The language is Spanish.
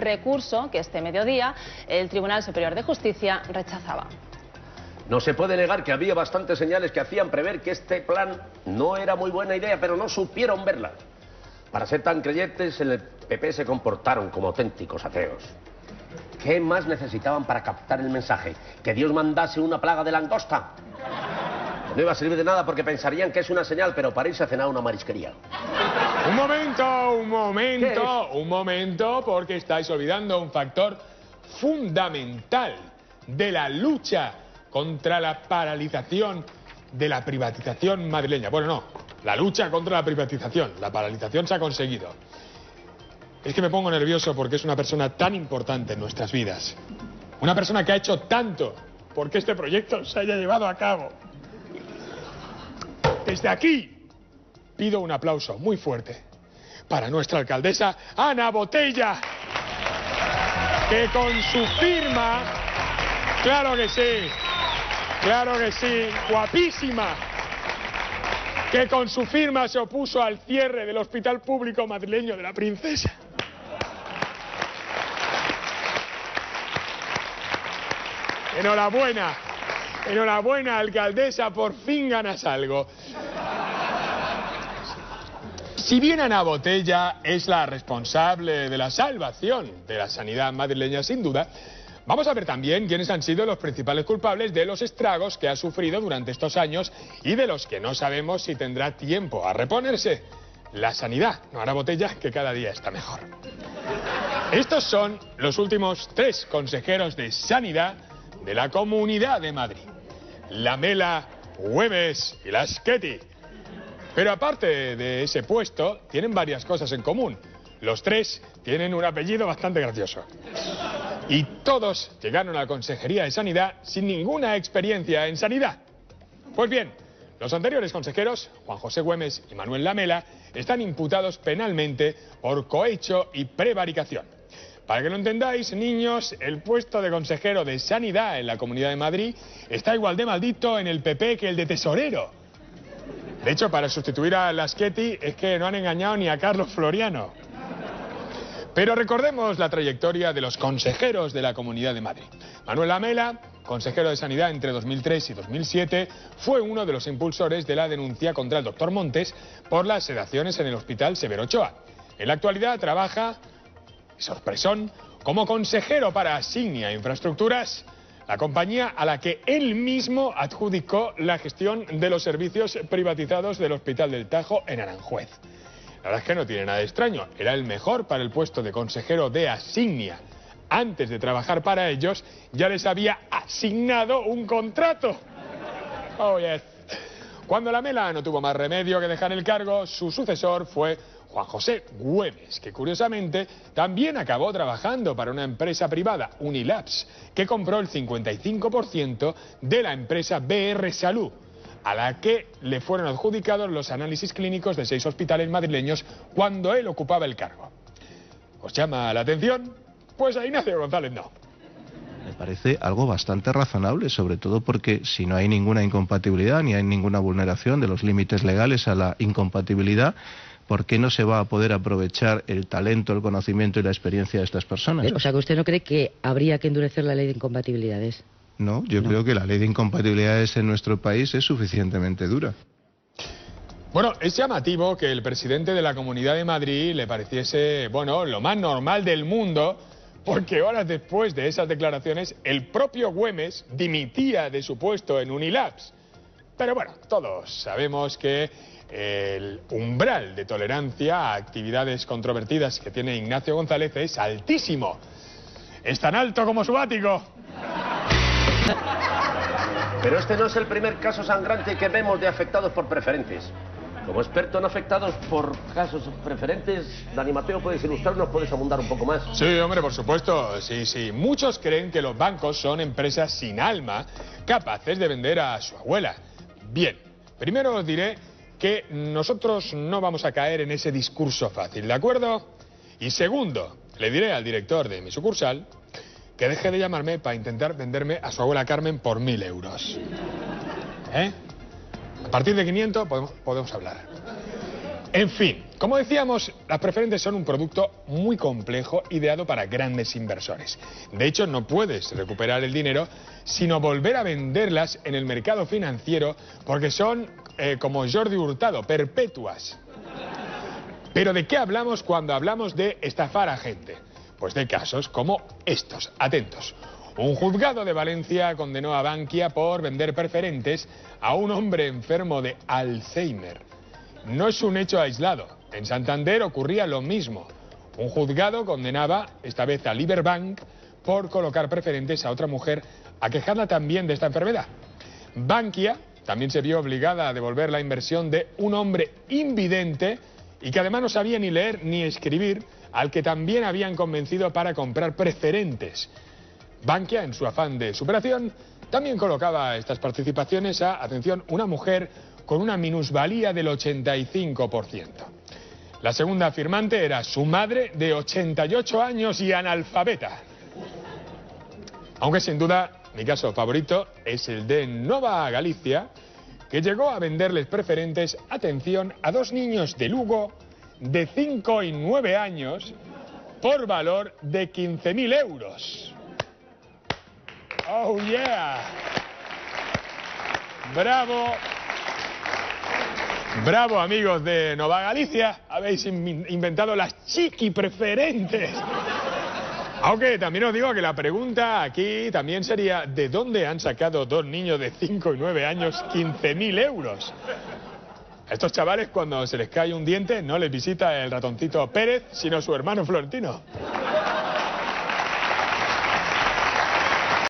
recurso que este mediodía el Tribunal Superior de Justicia rechazaba. No se puede negar que había bastantes señales que hacían prever que este plan no era muy buena idea, pero no supieron verla. Para ser tan creyentes, en el PP se comportaron como auténticos ateos. ¿Qué más necesitaban para captar el mensaje? ¿Que Dios mandase una plaga de langosta? No iba a servir de nada porque pensarían que es una señal, pero para irse a cenar una marisquería. Un momento, un momento, un momento, porque estáis olvidando un factor fundamental de la lucha contra la paralización de la privatización madrileña. Bueno, no, la lucha contra la privatización. La paralización se ha conseguido. Es que me pongo nervioso porque es una persona tan importante en nuestras vidas. Una persona que ha hecho tanto porque este proyecto se haya llevado a cabo. Desde aquí pido un aplauso muy fuerte para nuestra alcaldesa Ana Botella, que con su firma, claro que sí, claro que sí, guapísima, que con su firma se opuso al cierre del Hospital Público Madrileño de la Princesa. Enhorabuena, enhorabuena, alcaldesa, por fin ganas algo. Si bien Ana Botella es la responsable de la salvación de la sanidad madrileña, sin duda, vamos a ver también quiénes han sido los principales culpables de los estragos que ha sufrido durante estos años y de los que no sabemos si tendrá tiempo a reponerse. La sanidad, no Ana Botella, que cada día está mejor. Estos son los últimos tres consejeros de sanidad de la Comunidad de Madrid. Lamela, Güemes y Laschetti. Pero aparte de ese puesto, tienen varias cosas en común. Los tres tienen un apellido bastante gracioso. Y todos llegaron a la Consejería de Sanidad sin ninguna experiencia en sanidad. Pues bien, los anteriores consejeros, Juan José Güemes y Manuel Lamela, están imputados penalmente por cohecho y prevaricación. Para que lo entendáis, niños, el puesto de consejero de Sanidad en la Comunidad de Madrid está igual de maldito en el PP que el de tesorero. De hecho, para sustituir a Laschetti es que no han engañado ni a Carlos Floriano. Pero recordemos la trayectoria de los consejeros de la Comunidad de Madrid. Manuel Amela, consejero de Sanidad entre 2003 y 2007, fue uno de los impulsores de la denuncia contra el doctor Montes por las sedaciones en el Hospital Severo Ochoa. En la actualidad trabaja, sorpresón, como consejero para Asignia Infraestructuras, la compañía a la que él mismo adjudicó la gestión de los servicios privatizados del Hospital del Tajo en Aranjuez. La verdad es que no tiene nada de extraño, era el mejor para el puesto de consejero de Asignia. Antes de trabajar para ellos, ya les había asignado un contrato. Oh, yes. Cuando la Mela no tuvo más remedio que dejar el cargo, su sucesor fue Juan José Güemes, que curiosamente también acabó trabajando para una empresa privada, Unilabs, que compró el 55% de la empresa BR Salud, a la que le fueron adjudicados los análisis clínicos de seis hospitales madrileños cuando él ocupaba el cargo. ¿Os llama la atención? Pues a Ignacio González no. Me parece algo bastante razonable, sobre todo porque si no hay ninguna incompatibilidad ni hay ninguna vulneración de los límites legales a la incompatibilidad, ¿por qué no se va a poder aprovechar el talento, el conocimiento y la experiencia de estas personas? O sea, que usted no cree que habría que endurecer la ley de incompatibilidades. No, yo creo que la ley de incompatibilidades en nuestro país es suficientemente dura. Bueno, es llamativo que el presidente de la Comunidad de Madrid le pareciese, bueno, lo más normal del mundo, porque horas después de esas declaraciones, el propio Güemes dimitía de su puesto en Unilabs. Pero bueno, todos sabemos que el umbral de tolerancia a actividades controvertidas que tiene Ignacio González es altísimo. Es tan alto como su ático. Pero este no es el primer caso sangrante que vemos de afectados por preferentes. Como experto en afectados por casos preferentes, Dani Mateo, ¿puedes ilustrarnos? ¿Puedes abundar un poco más? Sí, hombre, por supuesto. Sí, sí. Muchos creen que los bancos son empresas sin alma, capaces de vender a su abuela. Bien, primero os diré que nosotros no vamos a caer en ese discurso fácil, ¿de acuerdo? Y segundo, le diré al director de mi sucursal que deje de llamarme para intentar venderme a su abuela Carmen por mil euros. ¿Eh? A partir de 500 podemos, podemos hablar. En fin, como decíamos, las preferentes son un producto muy complejo ideado para grandes inversores. De hecho, no puedes recuperar el dinero, sino volver a venderlas en el mercado financiero porque son, eh, como Jordi Hurtado, perpetuas. Pero ¿de qué hablamos cuando hablamos de estafar a gente? Pues de casos como estos. Atentos. Un juzgado de Valencia condenó a Bankia por vender preferentes a un hombre enfermo de Alzheimer. No es un hecho aislado. En Santander ocurría lo mismo. Un juzgado condenaba, esta vez a Liberbank, por colocar preferentes a otra mujer aquejada también de esta enfermedad. Bankia también se vio obligada a devolver la inversión de un hombre invidente y que además no sabía ni leer ni escribir, al que también habían convencido para comprar preferentes. Bankia, en su afán de superación, también colocaba estas participaciones a, atención, una mujer con una minusvalía del 85%. La segunda firmante era su madre de 88 años y analfabeta. Aunque sin duda mi caso favorito es el de Nova Galicia, que llegó a venderles preferentes, atención, a dos niños de Lugo de 5 y 9 años por valor de 15.000 euros. Oh yeah. Bravo. Bravo amigos de Nova Galicia, habéis in- inventado las chiqui preferentes. Aunque también os digo que la pregunta aquí también sería ¿de dónde han sacado dos niños de 5 y 9 años 15.000 euros? A estos chavales cuando se les cae un diente no les visita el ratoncito Pérez, sino su hermano Florentino.